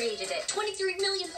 created it. 23 million